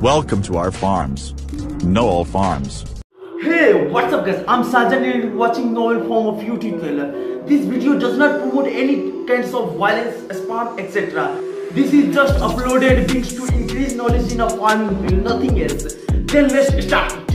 Welcome to our farms. Noal Farms. Hey, what's up guys? I'm Sajan and you're watching Noal Farm of YouTube trailer. This video does not promote any kinds of violence, spam, etc. This is just uploaded things to increase knowledge in a farming field, nothing else. Then let's start.